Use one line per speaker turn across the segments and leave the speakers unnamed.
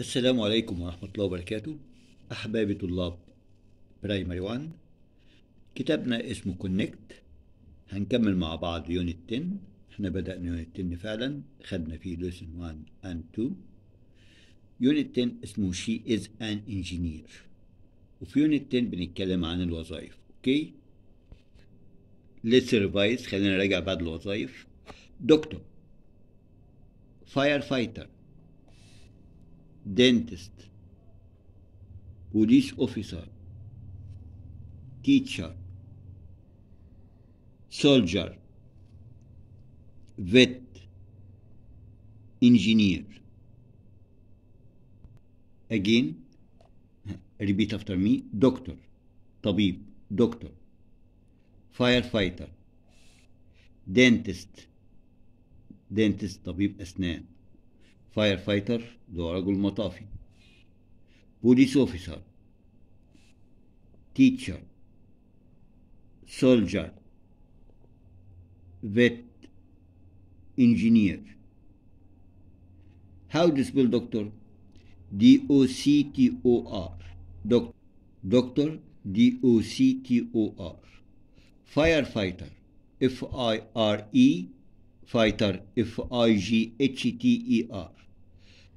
السلام عليكم ورحمة الله وبركاته. أحبابي طلاب primary 1 كتابنا اسمه Connect هنكمل مع بعض unit 10 إحنا بدأنا unit 10 فعلا خدنا فيه lesson 1 and 2 unit 10 اسمه she is an engineer. وفي unit 10 بنتكلم عن الوظائف okay let's revise خلينا نراجع بعض الوظائف. دكتور فاير فايتر dentist, police officer, teacher, soldier, vet, engineer. Again, repeat after me doctor, طبيب, doctor, firefighter, dentist, dentist طبيب أسنان. firefighter ده رجل مطافي police officer teacher soldier vet engineer how to spell doctor d o c t o r doc doctor d o c t o r firefighter f i r e fighter f i g h t e r.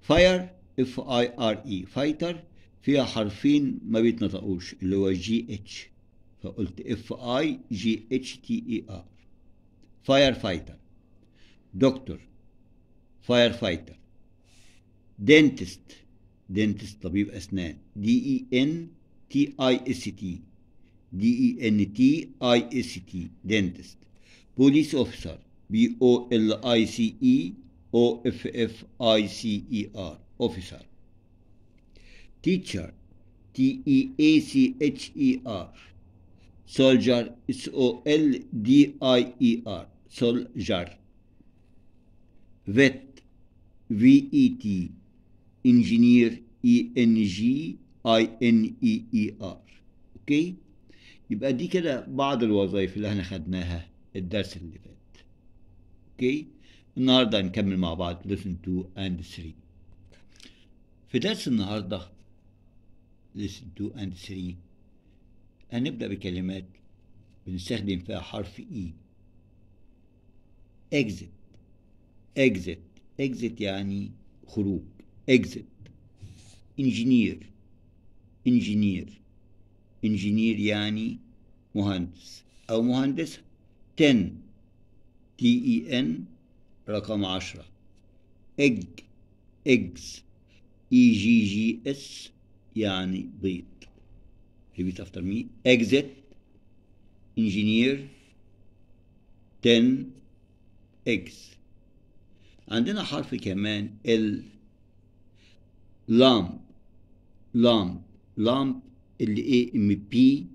fire F I R E fighter فيها حرفين ما بيتنطقوش اللي هو G H فقلت F I G H T E R firefighter doctor firefighter dentist dentist طبيب أسنان. D E N T I S T D E N T I S T dentist police officer P O L I C E O F F I C E R officer teacher T E A C H E R soldier S O L D I E R soldier vet V E T engineer E N G I N E E R okay يبقى دي كده بعض الوظائف اللي إحنا خدناها الدرس اللي فات okay النهارده هنكمل مع بعض lesson 2 and 3 في درس النهارده lesson 2 and 3 هنبدأ بكلمات بنستخدم فيها حرف E exit exit exit يعني خروج exit. Engineer engineer engineer يعني مهندس أو مهندسة 10 T E N رقم عشرة. إج إجز E G G S يعني بيض. Repeat after me. Exit. Engineer. 10 eggs. عندنا حرف كمان L lamp lamp lamp L A M P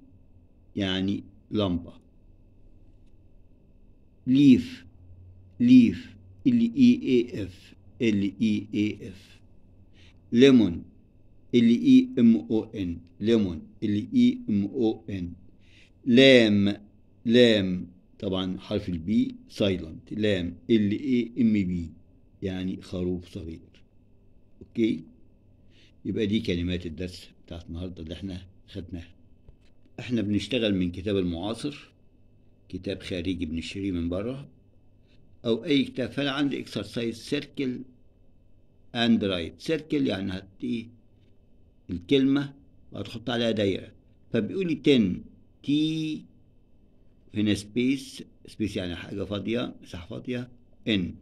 يعني لمبة. leaf leaf L E A F L E A F lemon L E M O N lemon L E M O N lamb lamb طبعا حرف ال B silent lamb L A M B يعني خروف صغير. okay؟ يبقى دي كلمات الدرس بتاعت النهارده اللي إحنا خدناها. إحنا بنشتغل من كتاب المعاصر. كتاب خارجي بنشتريه من بره أو أي كتاب فانا عندي exercise circle and write circle يعني هت الكلمة وهتحط عليها دايرة. فبيقول لي 10 T هنا space space يعني حاجة فاضية مساحة فاضية N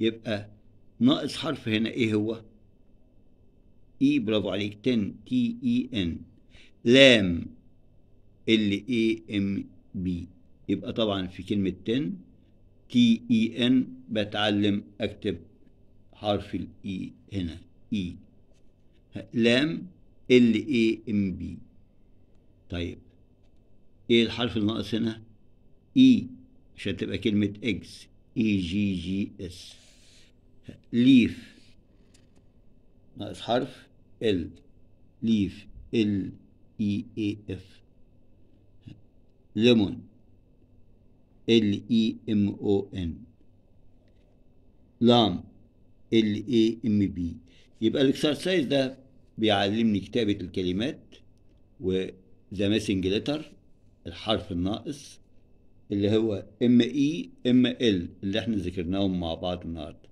يبقى ناقص حرف هنا إيه هو؟ E برافو عليك 10 T E N lamb L A M B يبقى طبعا في كلمة 10 T E N بتعلم أكتب حرف ال E هنا. E lamb L A M B طيب. إيه الحرف الناقص هنا؟ E عشان تبقى كلمة eggs E G G S leaf ناقص حرف l leaf l e a f lemon l e m o n lamb l a m b يبقى ال exercise ده بيعلمني كتابة الكلمات و the missing letter الحرف الناقص اللي هو اما e اما l اللي إحنا ذكرناهم مع بعض النهارده.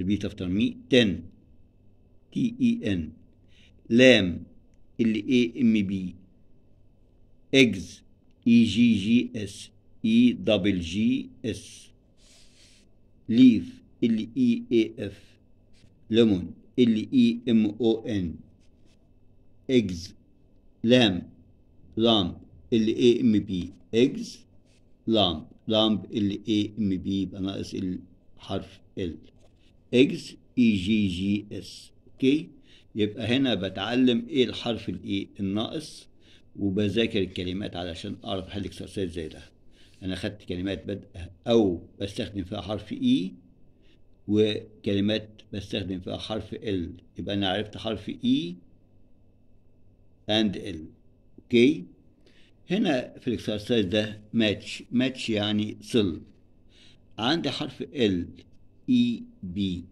Repeat after me. 10 t e n lamb l a m b eggs e g g s e double g s leaf l e a f lemon l e m o n eggs lamb lamb l a m b eggs lamb lamb l a m b يبقى ناقص الحرف l eggs e g g s okay يبقى هنا بتعلم إيه الحرف الايه الناقص وبذاكر الكلمات علشان أعرف احل exercise زي ده. أنا خدت كلمات بادئه أو بستخدم فيها حرف e وكلمات بستخدم فيها حرف l يبقى أنا عرفت حرف e and l okay؟ هنا في ال exercise ده match. match يعني صل. عندي حرف l e b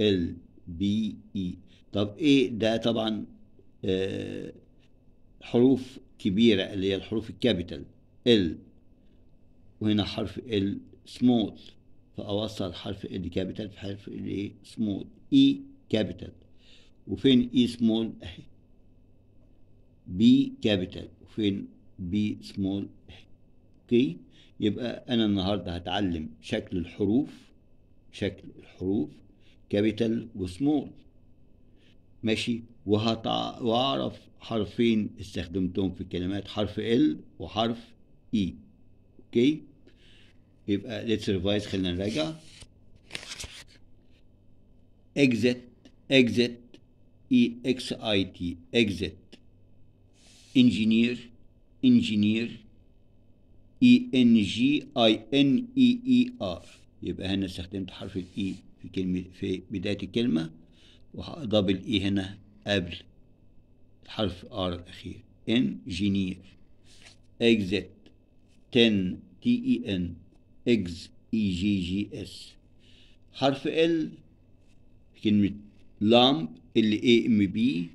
l b e طب إيه ده طبعا آه حروف كبيرة اللي هي الحروف ال capital. l وهنا حرف l small فأوصل حرف l capital في حرف l small e capital وفين اي سمول أهي. b capital وفين b small أهي. okay؟ يبقى أنا النهارده هتعلم شكل الحروف شكل الحروف capital و small ماشي؟ وهتع... واعرف حرفين استخدمتهم في الكلمات حرف l وحرف e okay؟ يبقى let's revise خلينا نراجع. Exit exit e x i t exit. Engineer engineer. E n g i n e e r. يبقى هنا استخدمت حرف ال e في كلمة في بداية الكلمة. وهضاف ال e هنا قبل الحرف r الأخير. Engineer. Exit. 10 t e n. eggs e g g s. حرف l كلمة lamb l a m b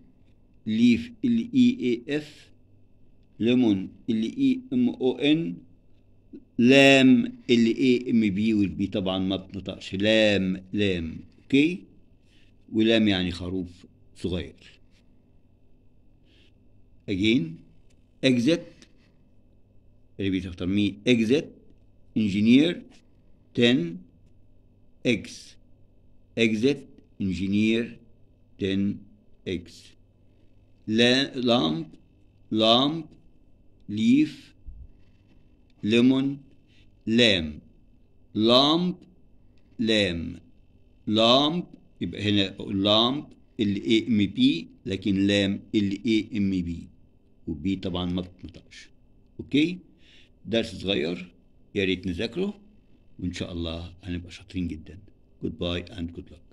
leaf l e a f lemon l e m o n lamb l a m b وال b طبعا ما بتنطقش lamb lamb. okay؟ و lamb يعني خروف صغير. Again. Exit. repeat after me exit. Engineer 10 x. Exit engineer 10 x. La- lamp lamp leaf lemon lamp. لام لامب يبقى هنا بقول لامب l a m b لكن lamb l a m b و b طبعا ما بتنطقش. أوكي؟ درس صغير. يا ريت نذاكره وإن شاء الله هنبقى شاطرين جدا. goodbye and good luck.